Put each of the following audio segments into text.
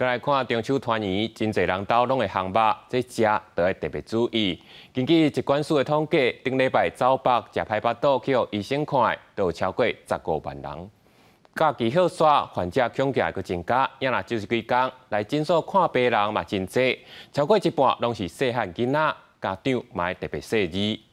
过来看中秋团圆，真侪人到拢会行肉，这食都要特别注意。根据疾管署的统计，顶礼拜走北食排巴肚去医生看，都有超过十五万人。假期好耍，患者恐惊阁增加，也若就是几工来诊所看病人嘛真多，超过一半拢是细汉囡仔，家长嘛特别细致。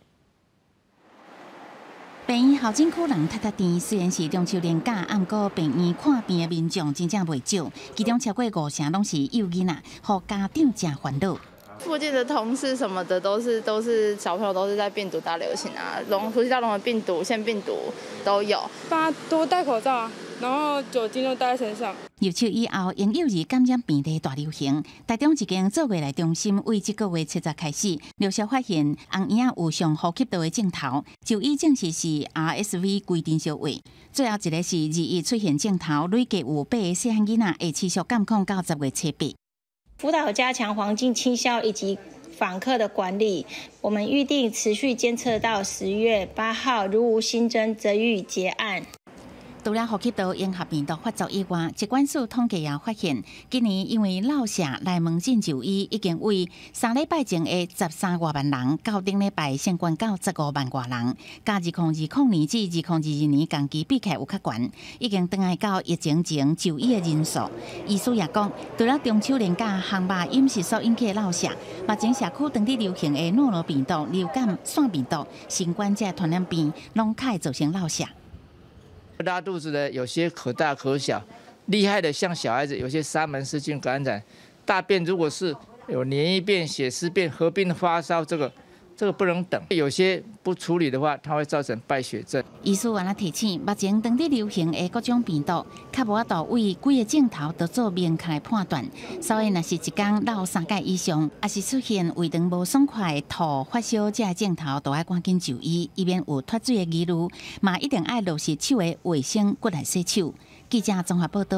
病院后诊区人太太甜，虽然是中秋连假，暗过病院看病的民众真正袂少，其中超过五成拢是幼囡仔，和家长真烦恼。附近的同事什么的都是都是小朋友，都是在病毒大流行啊，龙呼吸道龙的病毒、腺病毒都有，大家多戴口罩啊。然后酒精都带在身上。入秋以后，婴幼儿感染病例大流行。台中一间做未来中心为这个月七十开始，陆续发现红婴有上呼吸道的镜头，就医证实是 RSV 规定小位。最后一个是日益出现镜头，累计有八个细汉囡仔会持续监控到十月七日。辅导加强环境清消以及访客的管理，我们预定持续监测到十月八号，如无新增，则予以结案。除了呼吸道迎合病毒发作以外，疾管署统计也发现，今年因为落下来门诊就医，已经为三礼拜前的十三外万人，到顶礼拜升关到十五万外人。加二零二零年至二零二二年同期比起来有较悬，已经登来到疫情前就医的人数。医师也讲，除了中秋连假航班饮食所引起的落下，目前社区当地流行的诺罗病毒、流感、腺病毒、新冠这传染病，拢可以造成落下。拉肚子的有些可大可小，厉害的像小孩子，有些沙门氏菌感染。大便如果是有黏液便、血丝便合并发烧，这个。这个不能等，有些不处理的话，它会造成败血症。医师完了提醒，目前当地流行的各种病毒，较无法度为几个镜头都做明确判断。所以，若是一天闹三界以上，还是出现胃肠无爽快、吐、发烧这镜头，都要赶紧就医，以免有脱水的疑虑。嘛，一定要落实手的卫生，过来洗手。记者综合报道。